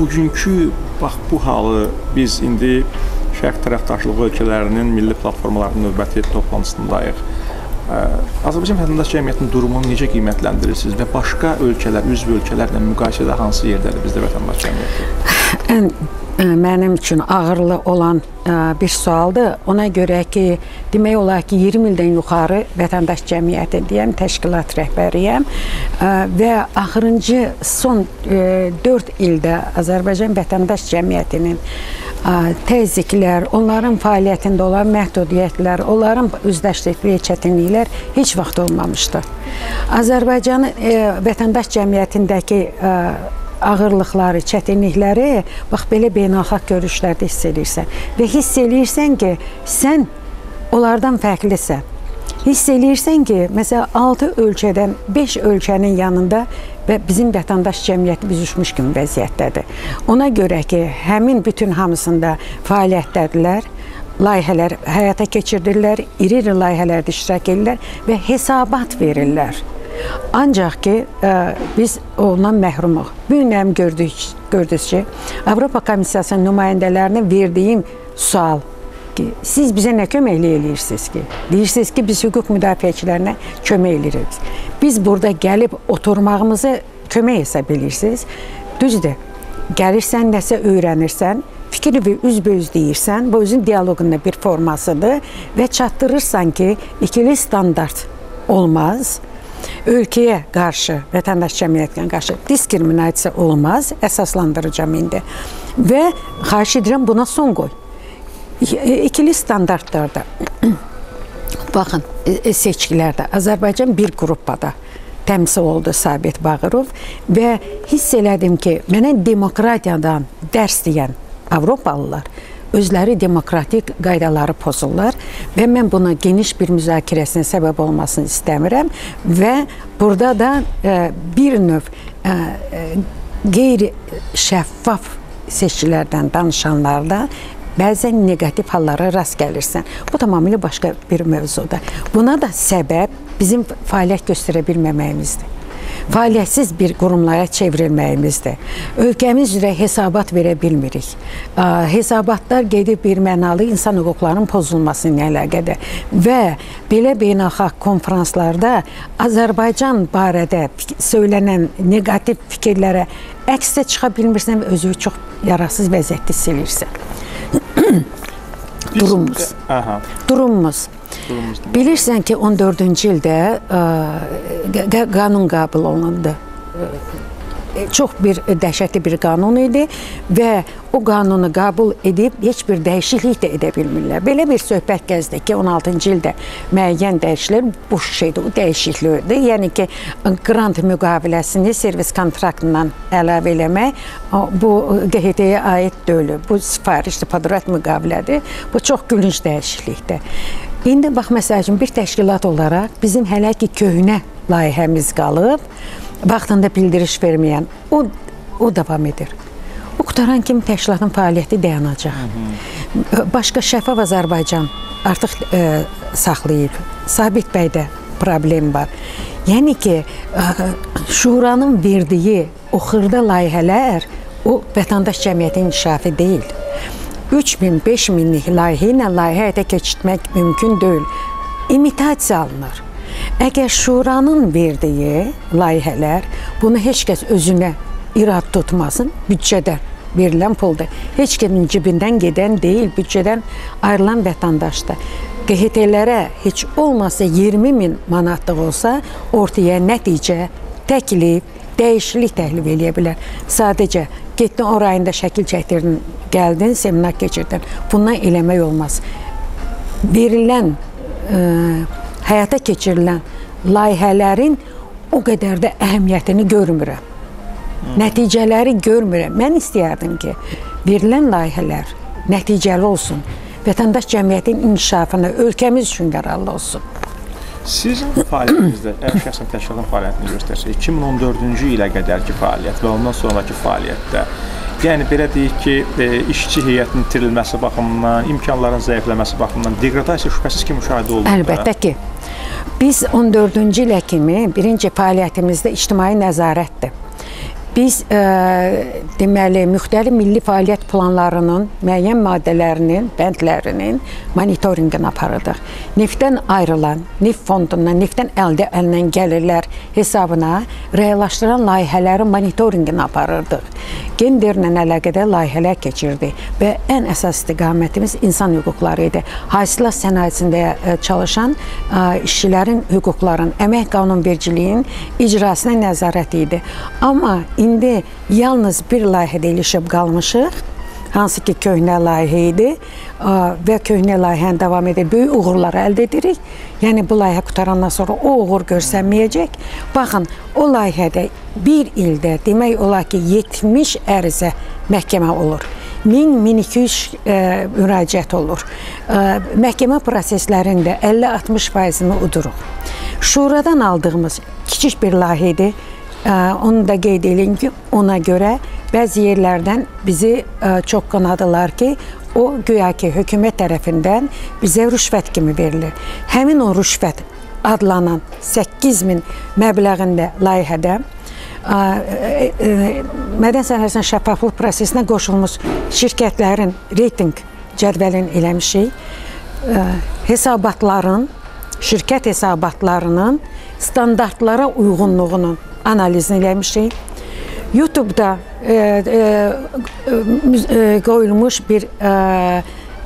bugünkü bax bu halı biz indi şərq tərəfdaşlığı ölkələrinin milli platformalarının növbəti toplantısındayıq. Azərbaycan vətəndaş cəmiyyətinin durumunu necə qiymətləndirirsiniz və başqa ölkələr, üzv ölkələrlə müqayisədə hansı yerdədir bizdə vətəndaş cəmiyyəti? Ən mənim üçün ağırlı olan bir sualdır. Ona görə ki, demək olar ki, 20 ildən yuxarı vətəndaş cəmiyyəti deyəm, təşkilat rəhbəriyəm və axırıncı son 4 ildə Azərbaycan vətəndaş cəmiyyətinin təzyiqlər, onların fəaliyyətində olan məhdudiyyətlər, onların üzləşdikləri çətinliklər heç vaxt olmamışdı. Azərbaycan vətəndaş cəmiyyətindəki ağırlıqları, çətinlikləri bax belə beynəlxalq görüşlərdə hiss edirsən və hiss eləyirsən ki, sən onlardan fərqlisən. Hiss eləyirsən ki, məsələn 6 ölkədən 5 ölkənin yanında və bizim vətəndaş cəmiyyəti büzüşmüş kimi vəziyyətdədir. Ona görə ki, həmin bütün hamısında fəaliyyətdədirlər layihələr həyata keçirdirlər, iri-iri layihələrdə iştirak edirlər və hesabat verirlər. Ancaq ki, ə, biz ondan məhrumuq. Bu gün mənim gördük, gördünüz ki, Avropa Komissiyasının nümayəndələrinə verdiyim sual ki, siz bizə nə kömək eləyirsiniz ki? Deyirsiniz ki, biz hüquq müdafiəçilərinə kömək eləyirik. Biz burada gəlib oturmağımızı kömək hesab eləyirsiniz. Düzdür. Gəlirsən, nəsə öyrənirsən, fikri bir üzbəüz deyirsən, bu özün dialoqunda bir formasıdır və çatdırırsan ki, ikili standart olmaz ölkəyə qarşı, vətəndaş cəmiyyətinə qarşı diskriminasiya olmaz, əsaslandıracağam indi. Və xahiş edirəm buna son qoy. İkili standartlarda baxın e, e, seçkilərdə Azərbaycan bir qrupada təmsil oldu Sabit Bağırov və hiss elədim ki, mənə demokratiyadan dərs deyən Avropalılar özləri demokratik qaydaları pozurlar və mən buna geniş bir müzakirəsinə səbəb olmasını istəmirəm və burada da ə, e, bir növ e, qeyri şəffaf seçkilərdən danışanlarda bəzən neqativ hallara rast gəlirsən. Bu tamamilə başqa bir mövzudur. Buna da səbəb bizim fəaliyyət göstərə bilməməyimizdir fəaliyyətsiz bir qurumlara çevrilməyimizdir. Ölkəmiz üzrə hesabat verə bilmirik. Hesabatlar gedib bir mənalı insan hüquqlarının pozulması ilə əlaqədir və belə beynəlxalq konfranslarda Azərbaycan barədə söylənən neqativ fikirlərə əksdə çıxa bilmirsən və özünü çox yararsız vəziyyətdə hiss edirsən. Durumumuz. Aha. Durumumuz qurumumuzda? Bilirsən ki, 14-cü ildə ə, qanun qəbul olundu. Çox bir dəhşətli bir qanun idi və o qanunu qəbul edib heç bir dəyişiklik də edə bilmirlər. Belə bir söhbət gəzdi ki, 16-cı ildə müəyyən dəyişikliklər bu şeydir, o dəyişiklikdir. Yəni ki, qrant müqaviləsini servis kontraktından əlavə eləmək bu QHT-yə aid deyil. Bu sifarişli padrat müqavilədir. Bu çox gülünc dəyişiklikdir. İndi bax məsəl üçün bir təşkilat olaraq bizim hələ ki köhnə layihəmiz qalıb, vaxtında bildiriş verməyən o o davam edir. O qutaran kimi təşkilatın fəaliyyəti dayanacaq. Başqa şəffaf Azərbaycan artıq e, saxlayıb. Sabit bəydə problem var. Yəni ki, e, şuranın verdiyi o xırda layihələr o vətəndaş cəmiyyətinin inkişafı deyil. 3000, 5000lik layihə ilə layihə həyata keçirmək mümkün deyil. İmitasiya alınır. Əgər şuranın verdiyi layihələr bunu heç kəs özünə irad tutmasın, büdcədə verilən puldur. Heç kimin cibindən gedən deyil, büdcədən ayrılan vətəndaşdır. QHT-lərə heç olmasa 20 min manatlıq olsa, ortaya nəticə, təklif, dəyişiklik təklif eləyə bilər. Sadəcə getdin o rayonda şəkil çəkdirdin, gəldin, seminar keçirdin. Bundan eləmək olmaz. Verilən ə, e, həyata keçirilən layihələrin o qədər də əhəmiyyətini görmürəm. Nəticələri görmürəm. Mən istəyərdim ki, verilən layihələr nəticəli olsun. Vətəndaş cəmiyyətinin inkişafına, ölkəmiz üçün yararlı olsun. Sizin fəaliyyətinizdə, şəxsən təşkilatın fəaliyyətini göstərsək, 2014-cü ilə qədərki fəaliyyət və ondan sonrakı fəaliyyətdə Yəni belə deyək ki, e, işçi heyətinin itirilməsi baxımından, imkanların zəifləməsi baxımından deqradasiya şübhəsiz ki, müşahidə olunur. Əlbəttə ki. Biz 14-cü ilə kimi birinci fəaliyyətimizdə ictimai nəzarətdir. Biz ə, deməli müxtəlif milli fəaliyyət planlarının müəyyən maddələrinin, bəndlərinin monitorinqini aparırdıq. Neftdən ayrılan, neft fondundan, neftdən əldə olunan gəlirlər hesabına reallaşdıran layihələrin monitorinqini aparırdıq. Genderlə əlaqədar layihələr keçirdi və ən əsas istiqamətimiz insan hüquqları idi. Hasilat sənayesində ə, çalışan ə, işçilərin hüquqlarının, əmək qanunvericiliyinin icrasına nəzarət idi. Amma indi yalnız bir layihədə ilişib qalmışıq hansı ki köhnə layihə idi və köhnə layihəni davam edir. Böyük uğurlar əldə edirik. Yəni bu layihə qutarandan sonra o uğur görsənməyəcək. Baxın, o layihədə bir ildə demək olar ki 70 ərizə məhkəmə olur. 1000-1200 e, müraciət olur. E, məhkəmə proseslərində 50-60%-ni uduruq. Şuradan aldığımız kiçik bir layihədir. E, onu da qeyd edeyim ki, ona görə bəzi yerlərdən bizi ə, çox qınadılar ki, o güya ki hökumət tərəfindən bizə rüşvət kimi verilir. Həmin o rüşvət adlanan 8000 məbləğində layihədə ə, ə, mədən sənayesinin şəffaflıq prosesinə qoşulmuş şirkətlərin reytinq cədvəlini eləmişik. Hesabatların, şirkət hesabatlarının standartlara uyğunluğunun analizini eləmişik. YouTube-da e, e, e, qoyulmuş bir e,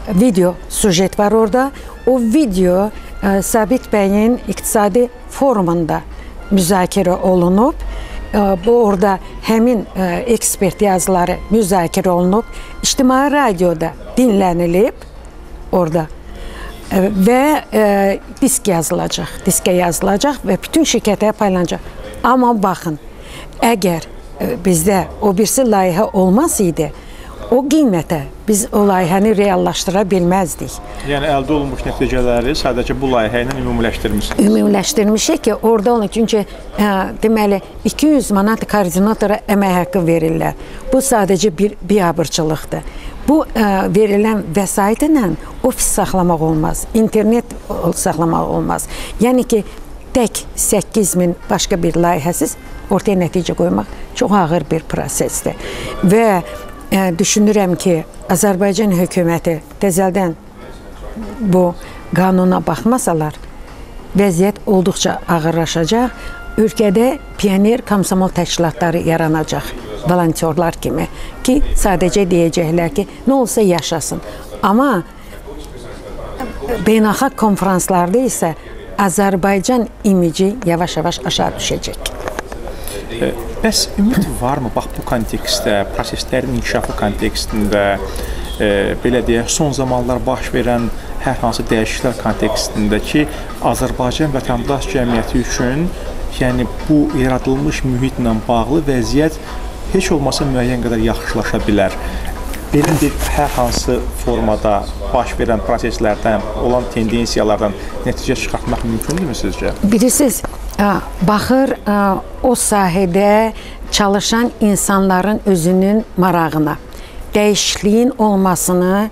video sujet var orada. O video e, Sabit bəyin iqtisadi forumunda müzakirə olunub. E, bu orada həmin e, ekspert yazıları müzakirə olunub. İctimai radioda dinlənilib orada e, və e, disk yazılacaq, diskə yazılacaq və bütün şirkətə paylanacaq. Amma baxın, əgər bizdə o birisi layihə olmasaydı, o qiymətə biz o layihəni reallaşdıra bilməzdik. Yəni əldə olunmuş nəticələri sadəcə bu layihə ilə ümumiləşdirmisiniz. Ümumiləşdirmişik ki, orada onun çünki hə, deməli 200 manat koordinatora əmək haqqı verirlər. Bu sadəcə bir biabırçılıqdır. Bu ə, verilən vəsaitlə ofis saxlamaq olmaz, internet saxlamaq olmaz. Yəni ki, tək 8000 başqa bir layihəsiz ortaya nəticə qoymaq çox ağır bir prosesdir. Və ə, e, düşünürəm ki, Azərbaycan hökuməti təzədən bu qanuna baxmasalar, vəziyyət olduqca ağırlaşacaq. Ölkədə pioner komsomol təşkilatları yaranacaq volontyorlar kimi ki, sadəcə deyəcəklər ki, nə olsa yaşasın. Amma beynəlxalq konfranslarda isə Azərbaycan imici yavaş-yavaş aşağı düşəcək. Bəs ümid varmı bax bu kontekstdə, proseslərin inkişafı kontekstində e, belə deyək, son zamanlar baş verən hər hansı dəyişikliklər kontekstində ki, Azərbaycan vətəndaş cəmiyyəti üçün yəni bu yaradılmış mühitlə bağlı vəziyyət heç olmasa müəyyən qədər yaxşılaşa bilər. Belə bir hər hansı formada baş verən proseslərdən, olan tendensiyalardan nəticə çıxartmaq mümkündürmü sizcə? Bilirsiniz, baxır o sahədə çalışan insanların özünün marağına, dəyişikliyin olmasını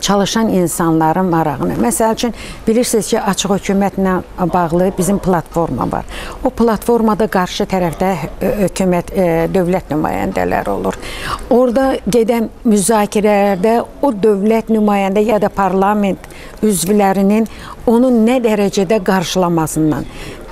çalışan insanların marağını. Məsəl üçün bilirsiniz ki, açıq hökumətlə bağlı bizim platforma var. O platformada qarşı tərəfdə hökumət dövlət nümayəndələri olur. Orada gedən müzakirələrdə o dövlət nümayəndə ya da parlament üzvlərinin onu nə dərəcədə qarşılamasından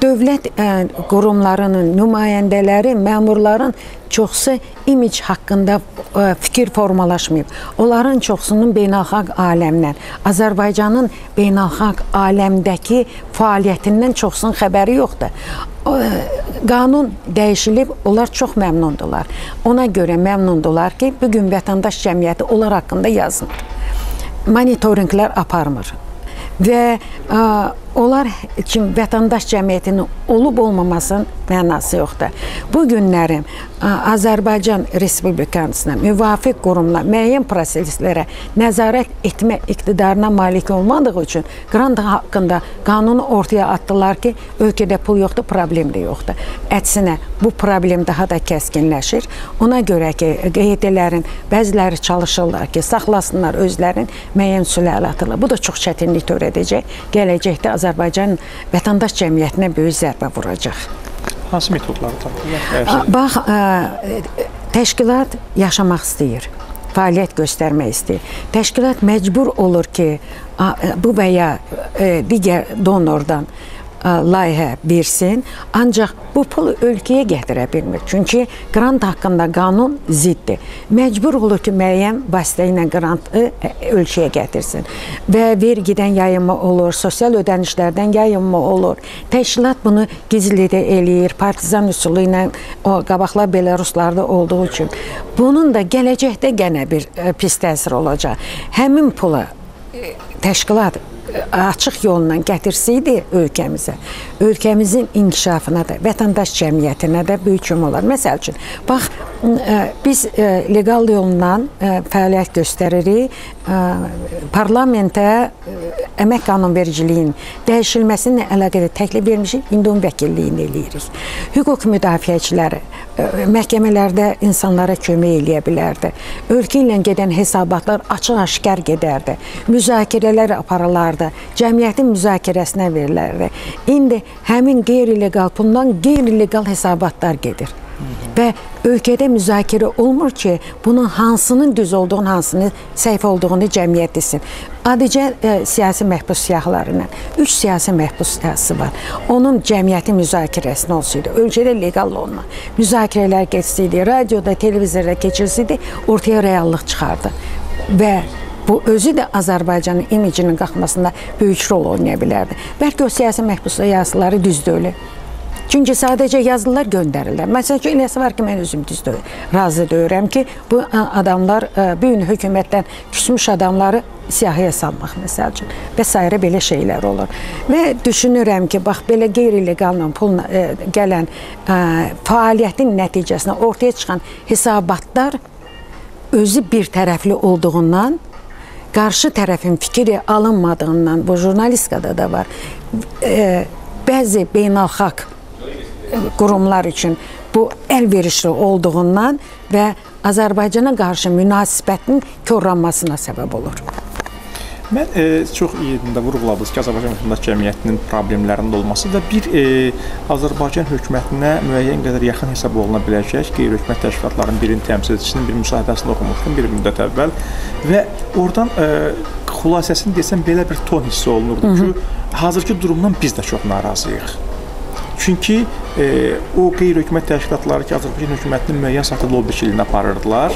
dövlət ə, qurumlarının nümayəndələri, məmurların çoxsu imic haqqında ə, fikir formalaşmayıb. Onların çoxsunun beynəlxalq aləmdən, Azərbaycanın beynəlxalq aləmdəki fəaliyyətindən çoxsunun xəbəri yoxdur. O, qanun dəyişilib, onlar çox məmnundular. Ona görə məmnundular ki, bu gün vətəndaş cəmiyyəti onlar haqqında yazmır. Monitorinqlər aparmır. Və ə, onlar üçün vətəndaş cəmiyyətinin olub-olmamasının mənası yoxdur. Bu günlərim Azərbaycan Respublikasına müvafiq qurumlar müəyyən proseslərə nəzarət etmə iqtidarına malik olmadığı üçün qrant haqqında qanunu ortaya atdılar ki, ölkədə pul yoxdur, problem də yoxdur. Əksinə bu problem daha da kəskinləşir. Ona görə ki, QHT-lərin bəziləri çalışırlar ki, saxlasınlar özlərin müəyyən sülalatını. Bu da çox çətinlik törədəcək. Gələcəkdə Azərbaycan vətəndaş cəmiyyətinə böyük zərbə vuracaq. hansı metodları tətbiq Bax, ə, təşkilat yaşamaq istəyir fəaliyyət göstərmək istəyir. Təşkilat məcbur olur ki, bu və ya digər donordan layihə versin, ancaq bu pulu ölkəyə gətirə bilmir. Çünki qrant haqqında qanun ziddir. Məcbur olur ki, müəyyən vasitə ilə qrantı ölkəyə gətirsin. Və vergidən yayınma olur, sosial ödənişlərdən yayınma olur. Təşkilat bunu gizli də eləyir, partizan üsulu ilə o qabaqlar Belaruslarda olduğu üçün. Bunun da gələcəkdə yenə bir pis təsir olacaq. Həmin pulu təşkilat açıq yolla gətirsəydi ölkəmizə, ölkəmizin inkişafına da, vətəndaş cəmiyyətinə də böyük kömək olar. Məsəl üçün, bax biz leqal yolla fəaliyyət göstəririk. Parlamentə əmək qanunvericiliyinin dəyişilməsinə əlaqədar təklif vermişik, indi onun vəkilliyini eləyirik. Hüquq müdafiəçiləri məhkəmələrdə insanlara kömək eləyə bilərdi. Ölkə ilə gedən hesabatlar açıq-aşkar gedərdi. Müzakirələr aparılardı. Cəmiyyətin müzakirəsinə verilərdi. İndi həmin qeyri-legal puldan qeyri-legal hesabatlar gedir. Və ölkədə müzakirə olmur ki, bunun hansının düz olduğunu, hansının səhv olduğunu cəmiyyət desin. Adicə e, siyasi məhbus siyahılarından 3 siyasi məhbus siyahısı var. Onun cəmiyyəti müzakirəsini olsaydı, ölkədə legal olma, müzakirələr geçsəydi, radioda, televizorda keçirsəydi, ortaya reallıq çıxardı. Və Bu özü də Azərbaycanın imicinin qalxmasında böyük rol oynaya bilərdi. Bəlkə o siyasi məhbus yazıları düz deyil. Çünki sadəcə yazılılar göndərirlər. Məsələn üçün eləsi var ki, mən özüm düzdür, razı deyirəm ki, bu adamlar bu gün hökumətdən küsmüş adamları siyahıya salmaq məsəl üçün və s. belə şeylər olur. Və düşünürəm ki, bax belə qeyri-leqalla pulla ə, gələn ə, fəaliyyətin nəticəsində ortaya çıxan hesabatlar özü bir tərəfli olduğundan qarşı tərəfin fikri alınmadığından bu jurnalistikada da var. E, bəzi beynəlxalq qurumlar üçün bu əlverişli olduğundan və Azərbaycana qarşı münasibətin korlanmasına səbəb olur. Mən e, çox iyində vurğuladınız ki, Azərbaycan vətəndaş cəmiyyətinin problemlərinin olması və bir e, Azərbaycan hökumətinə müəyyən qədər yaxın hesab oluna biləcək qeyri-hökumət təşkilatlarının birinin təmsilçisinin bir müsahibəsini oxumuşdum bir müddət əvvəl və oradan e, xülasəsini desəm belə bir ton hiss olunurdu Hı -hı. ki, hazırki durumdan biz də çox narazıyıq. Çünki e, o qeyri-hökumət təşkilatları ki, Azərbaycan hökumətinin müəyyən sahədə lobbiçiliyini aparırdılar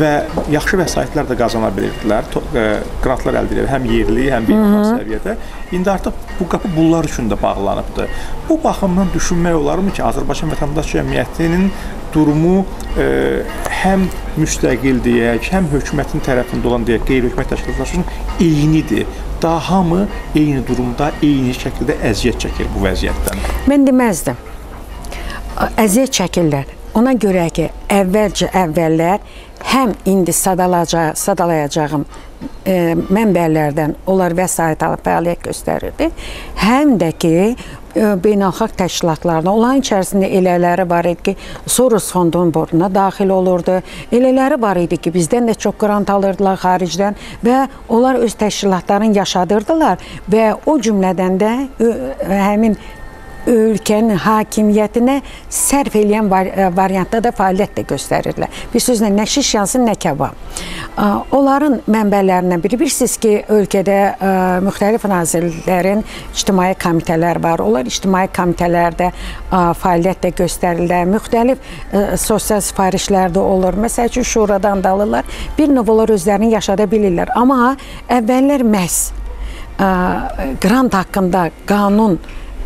və yaxşı vəsaitlər də qazana bilirdilər. E, qrantlar əldə edir həm yerli, həm beynəlxalq səviyyədə. İndi artıq bu qapı bunlar üçün də bağlanıbdı. Bu baxımdan düşünmək olarmı ki, Azərbaycan vətəndaş cəmiyyətinin durumu e, həm müstəqil deyək, həm hökumətin tərəfində olan deyək, qeyri-hökumət təşkilatları üçün eynidir daha hamı eyni durumda, eyni şəkildə əziyyət çəkir bu vəziyyətdən. Mən deməzdim. Əziyyət çəkirlər. Ona görə ki, əvvəlcə əvvəllər həm indi sadalayacaq, sadalayacağım e, mənbələrdən onlar vəsait alıb fəaliyyət göstərirdi. Həm də ki, beynəlxalq təşkilatlarına olan içərisində elələri var idi ki, Soros fondunun borduna daxil olurdu. Elələri var idi ki, bizdən də çox qrant alırdılar xaricdən və onlar öz təşkilatlarını yaşadırdılar və o cümlədən də həmin ölkənin hakimiyyətinə sərf eləyən var e, variantda da fəaliyyət də göstərirlər. Bir sözlə nə şiş yansın, nə kebab. Onların mənbələrindən biri bilirsiniz ki, ölkədə e, müxtəlif nazirliklərin ictimai komitələr var. Onlar ictimai komitələrdə fəaliyyət də göstərirlər. Müxtəlif e, sosial sifarişlər də olur. Məsəl üçün şuradan da alırlar. Bir növ onlar özlərini yaşada bilirlər. Amma əvvəllər məhz ə, qrant haqqında qanun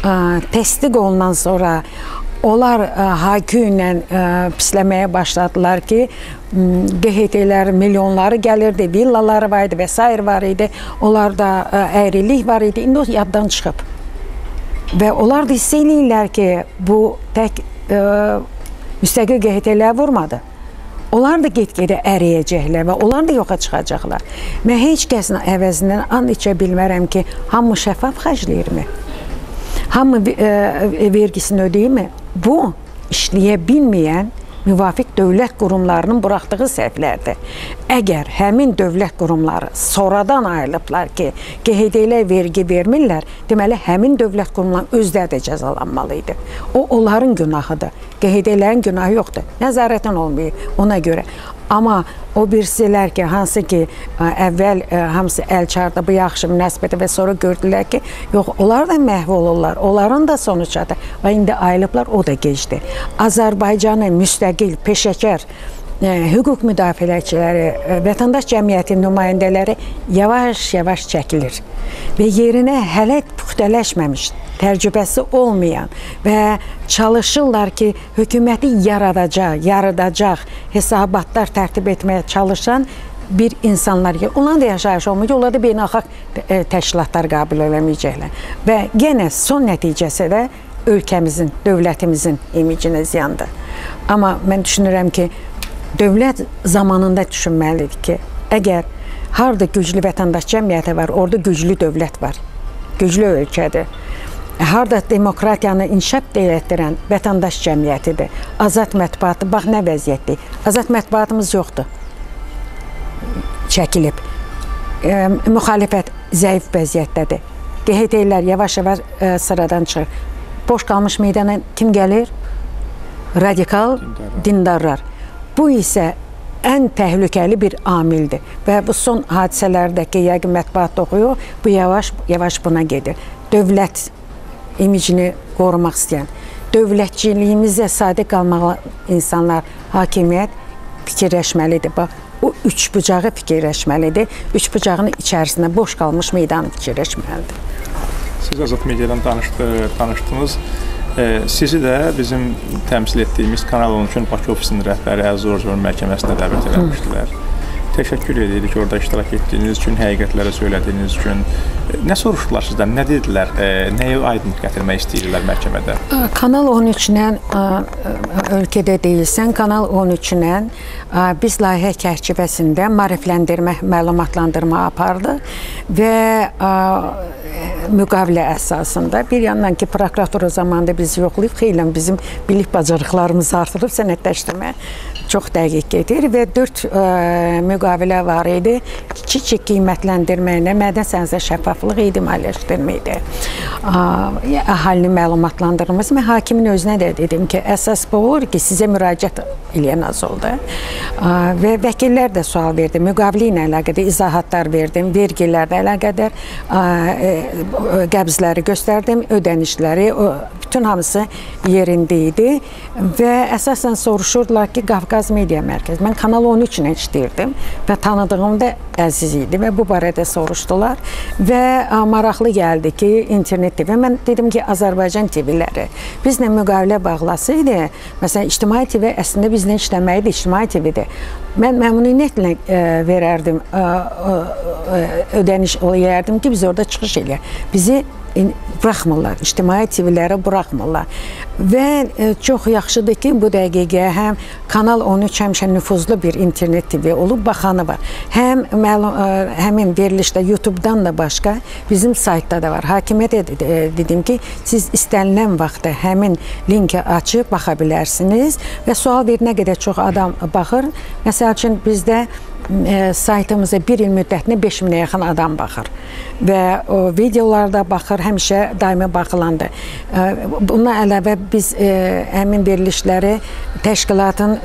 təsdiq olunan sonra onlar haykü ilə pisləməyə başladılar ki, QHT-lər milyonları gəlirdi, villaları var idi və s. var idi. Onlarda əyrilik var idi. İndi o yaddan çıxıb. Və onlar da hiss eləyirlər ki, bu tək ə, müstəqil QHT-lər vurmadı. Onlar da get-gedə əriyəcəklər və onlar da yoxa çıxacaqlar. Mən heç kəsin əvəzindən and içə bilmərəm ki, hamı şəffaf xərcləyirmi? Hamı e, vergisini ödəyirmi? Bu işləyə bilməyən müvafiq dövlət qurumlarının buraxdığı səhvlərdir. Əgər həmin dövlət qurumları sonradan ayrılıblar ki, QHD-lə vergi vermirlər, deməli həmin dövlət qurumları özləri də cəzalanmalı idi. O onların günahıdır. QHD-lərin günahı yoxdur. Nəzarətin olmayıb ona görə. Amma o birisilər ki, hansı ki, ə, əvvəl ə, hamısı əlçarda bu yaxşı münasibəti və sonra gördülər ki, yox, onlar da məhv olurlar. Onların da sonu çatır və indi ayılıblar, o da gecdir. Azərbaycanın müstəqil, peşəkar ə, hüquq müdafiəçiləri, ə, vətəndaş cəmiyyəti nümayəndələri yavaş-yavaş çəkilir və yerinə hələ puxtələşməmiş təcrübəsi olmayan və çalışırlar ki, hökuməti yaradacaq, yaradacaq hesabatlar tərtib etməyə çalışan bir insanlar ki, onların da yaşayış olmayacaq, onlar da beynəlxalq e, təşkilatlar qəbul eləməyəcəklər. Və yenə son nəticəsi də ölkəmizin, dövlətimizin imicinə ziyandır. Amma mən düşünürəm ki, dövlət zamanında düşünməlidir ki, əgər harda güclü vətəndaş cəmiyyəti var, orada güclü dövlət var. Güclü ölkədir harda demokratiyanı inkişaf elətdirən vətəndaş cəmiyyətidir. Azad mətbuatı bax nə vəziyyətdir. Azad mətbuatımız yoxdur. Çəkilib. E, müxalifət zəif vəziyyətdədir. QHT-lər yavaş-yavaş e, sıradan çıxır. Boş qalmış meydana kim gəlir? Radikal dindarlar. dindarlar. Bu isə ən təhlükəli bir amildir və bu son hadisələrdəki yəqin mətbuatda oxuyur, bu yavaş yavaş buna gedir. Dövlət imicini qorumaq istəyən, dövlətçiliyimizə sadiq qalmalı insanlar, hakimiyyət fikirləşməlidir. Bax, o üç bucağı fikirləşməlidir. Üç bucağın içərisində boş qalmış meydanı fikirləşməlidir. Siz Azad Mediadan danışdı, danışdınız. E, sizi də bizim təmsil etdiyimiz Kanal 13-ün Bakı ofisinin rəhbəri Əziz Orzor məhkəməsinə dəvət etmişdilər. Hı təşəkkür edirik orada iştirak etdiyiniz üçün, həqiqətləri söylədiyiniz üçün. E, nə soruşdular sizdən? Nə dedilər? E, nəyə aydınlıq gətirmək istəyirlər məhkəmədə? Kanal 13-lə ölkədə deyilsən, Kanal 13-lə biz layihə çərçivəsində maarifləndirmə, məlumatlandırma apardı və müqavilə əsasında bir yandan ki, prokuratura zamanında bizi yoxlayıb xeyli bizim bilik bacarıqlarımızı artırıb sənədləşdirmə çox dəqiq gedir və 4 ə, müqavilə var idi. Kiçik qiymətləndirməklə mədən sənədə şəffaflıq ictimailəşdirməkdə. Əhalinin məlumatlandırılması. Mən hakimin özünə də dedim ki, əsas bu olur ki, sizə müraciət eləyən az oldu. Və vəkillər də sual verdi. Müqavilə ilə əlaqədar izahatlar verdim, vergilərlə əlaqədar qəbzləri göstərdim, ödənişləri, bütün hamısı yerində idi və əsasən soruşurdular ki, Qafqaz Media Mərkəzi. Mən Kanal 13 ilə işləyirdim və tanıdığım da əziz idi və bu barədə soruşdular və maraqlı gəldi ki, internet TV. Mən dedim ki, Azərbaycan TV-ləri bizlə müqavilə bağlasaydı, məsələn, İctimai TV əslində bizlə işləməyidir, İctimai TV-dir. Mən məmnuniyyətlə ə, verərdim, ə, ə, ödəniş eləyərdim ki, biz orada çıxış eləyək. Bizi buraxmırlar, ictimai TV-lərə buraxmırlar. Və e, çox yaxşıdır ki, bu dəqiqə həm Kanal 13 həmişə nüfuzlu bir internet TV olub, baxanı var. Həm məlum e, həmin verilişdə YouTube-dan da başqa bizim saytda da var. Hakimiyyətə dedim ki, siz istənilən vaxtda həmin linki açıb baxa bilərsiniz və sual ver nə qədər çox adam baxır. Məsəl üçün bizdə saytımıza bir il müddətində 5 minə yaxın adam baxır və o videolarda baxır, həmişə daimi baxılandır. Buna əlavə biz həmin verilişləri təşkilatın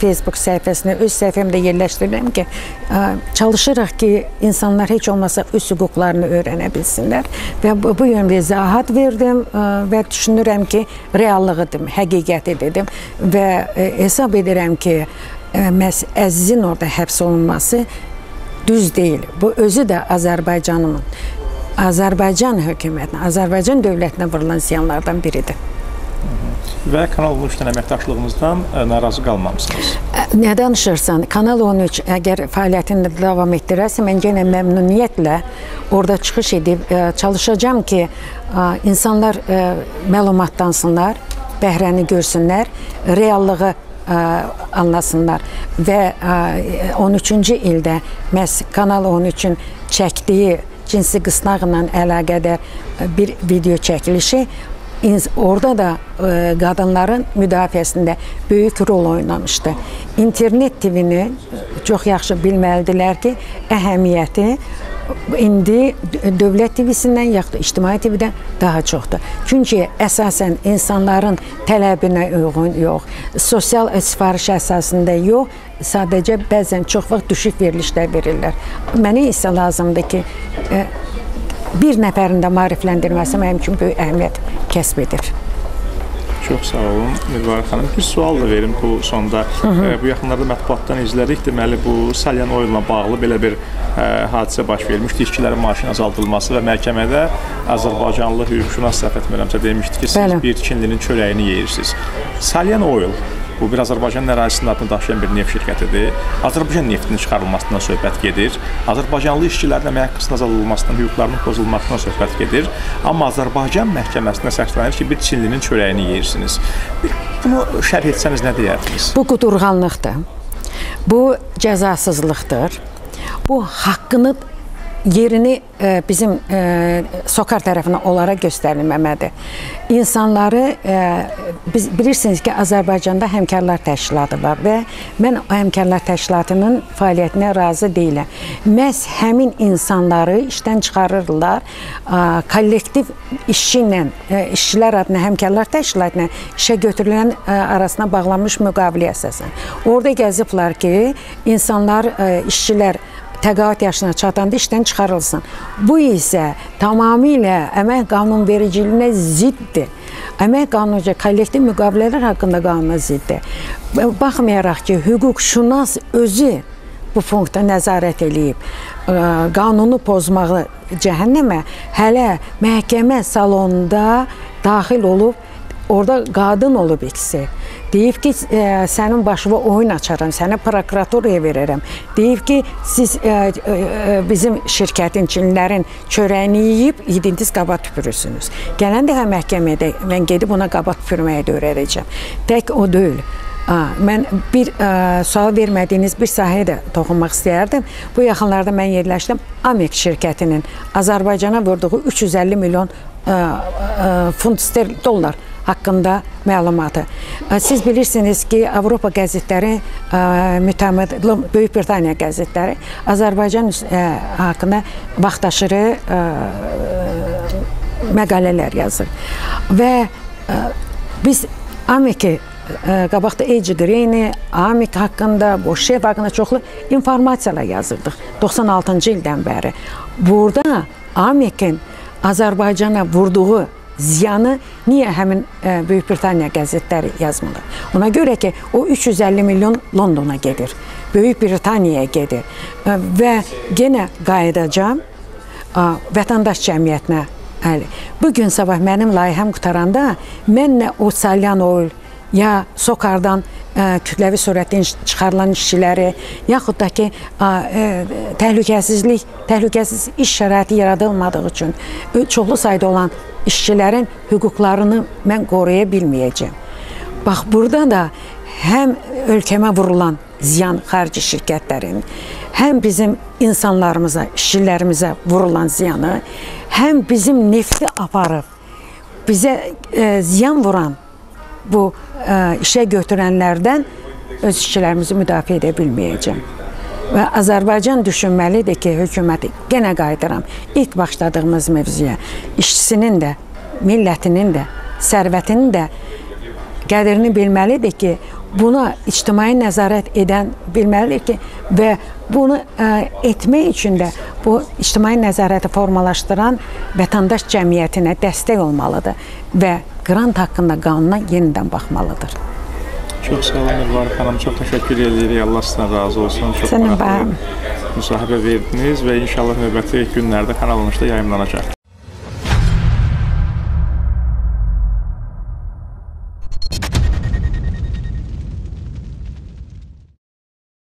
Facebook səhifəsinə, öz səhifəmdə yerləşdirirəm ki, e, çalışırıq ki, insanlar heç olmasa öz hüquqlarını öyrənə bilsinlər. Və bu, yöndə izahat verdim e, və düşünürəm ki, reallığıdır, həqiqəti dedim. Və e, hesab edirəm ki, məhz Əzizin orada həbs olunması düz deyil. Bu özü də Azərbaycanın Azərbaycan hökumətinə, Azərbaycan dövlətinə vurulan ziyanlardan biridir. Və Kanal 13-dən əməkdaşlığınızdan e, narazı qalmamısınız. Nə danışırsan? Kanal 13 əgər fəaliyyətini davam etdirərsə, mən yenə məmnuniyyətlə orada çıxış edib e, çalışacağam ki, ə, insanlar ə, məlumatlansınlar, bəhrəni görsünlər, reallığı anlasınlar və ə, 13-cü ildə məhz Kanal 13-ün çəkdiyi cinsi qısnaqla əlaqədar bir video çəkilişi orada da e, qadınların müdafiəsində böyük rol oynamışdı. İnternet TV-ni çox yaxşı bilməlidirlər ki, əhəmiyyəti indi dövlət TV-sindən yaxud ictimai TV-dən daha çoxdur. Çünki əsasən insanların tələbinə uyğun yox, sosial sifariş əsasında yox, sadəcə bəzən çox vaxt düşük verilişlər verirlər. Mənə isə lazımdır ki, e, bir nəfərin də maarifləndirməsi mənim üçün böyük əhəmiyyət kəsb edir. Çox sağ olun Mübarək xanım. Bir sual da verim bu sonda. E, bu yaxınlarda mətbuatdan izlədik. Deməli bu Salyan oyunla bağlı belə bir e, hadisə baş vermişdi. İşçilərin maaşının azaldılması və məhkəmədə Azərbaycanlı hüquqşünas səhv etmirəmsə demişdi ki, siz Bəli. bir Çinlinin çörəyini yeyirsiniz. Salyan Oil bu bir Azərbaycan ərazisinin adını daşıyan bir neft şirkətidir. Azərbaycan neftinin çıxarılmasından söhbət gedir. Azərbaycanlı işçilərin əmək haqqının azaldılmasından, hüquqlarının pozulmasından söhbət gedir. Amma Azərbaycan məhkəməsinə səslənir ki, bir Çinlinin çörəyini yeyirsiniz. Bunu şərh etsəniz nə deyərdiniz? Bu qudurğanlıqdır. Bu cəzasızlıqdır. Bu haqqını yerini e, bizim e, Sokar tərəfindən onlara göstərilməmədir. İnsanları e, biz bilirsiniz ki, Azərbaycanda həmkarlar təşkilatı var və mən o həmkarlar təşkilatının fəaliyyətinə razı deyiləm. Məhz həmin insanları işdən çıxarırlar, kollektiv işçi ilə, işçilər adına həmkarlar təşkilatına işə götürülən arasına bağlanmış müqavilə əsasən. Orada yazıblar ki, insanlar, işçilər təqaüd yaşına çatanda işdən çıxarılsın. Bu isə tamamilə əmək qanunvericiliyinə ziddir. Əmək qanunca kollektiv müqavilələr haqqında qanuna ziddir. Baxmayaraq ki, hüquqşünas özü bu funksiya nəzarət eləyib. Qanunu pozmağı cəhənnəmə hələ məhkəmə salonunda daxil olub Orada qadın olub ikisi. Deyib ki, e, sənin başına oyun açaram, səni prokuraturaya verərəm. Deyib ki, siz e, e, bizim şirkətin Çinlilərin çörəyini yeyib yediniz qaba tüpürürsünüz. Gələn dəfə məhkəmədə mən gedib ona qaba tüpürməyi də öyrədəcəm. Tək o deyil. A, mən bir ə, sual vermədiyiniz bir sahəyə də toxunmaq istəyərdim. Bu yaxınlarda mən yerləşdim. Amek şirkətinin Azərbaycana vurduğu 350 milyon ə, ə, funt sterlin dollar haqqında məlumatı. Siz bilirsiniz ki, Avropa qəzetləri ə, mütəmmədi Böyük Britaniya qəzetləri Azərbaycan haqqında vaxtaşırı məqalələr yazır. Və biz Ameki qabaqda Eci Greyni, Amik haqqında, Boşev haqqında çoxlu informasiyalar yazırdıq 96-cı ildən bəri. Burada Amikin Azərbaycana vurduğu ziyanı niyə həmin ə, Böyük Britaniya qəzetləri yazmırlar? Ona görə ki, o 350 milyon Londona gedir. Böyük Britaniyaya gedir. Ə, və yenə qayıdacağam ə, vətəndaş cəmiyyətinə. Əli. Bu gün sabah mənim layihəm qutaranda mən nə o salyan oil ya sokardan ə, kütləvi surətdə iş- çıxarılan işçiləri, yaxud da ki, ə, ə, təhlükəsizlik, təhlükəsiz iş şəraiti yaradılmadığı üçün çoxlu sayda olan işçilərin hüquqlarını mən qoruya bilməyəcəm. Bax burada da həm ölkəmə vurulan ziyan xarici şirkətlərin, həm bizim insanlarımıza, işçilərimizə vurulan ziyanı, həm bizim nefti aparıb bizə e, ziyan vuran bu e, işə götürənlərdən öz işçilərimizi müdafiə edə bilməyəcəm. Və Azərbaycan düşünməlidir ki, hökuməti yenə qayıdıram ilk başladığımız mövzuya. İşçisinin də, millətinin də, sərvətinin də qədrini bilməlidir ki, buna ictimai nəzarət edən bilməlidir ki, və bunu ə, etmək üçün də bu ictimai nəzarəti formalaşdıran vətəndaş cəmiyyətinə dəstək olmalıdır və qrant haqqında qanuna yenidən baxmalıdır. Çox sağ olun Mübarək xanım. Çox təşəkkür edirik. Allah sizdən razı olsun. Çox maraqlı bə- müsahibə verdiniz və inşallah növbəti günlərdə kanalınızda yayımlanacaq.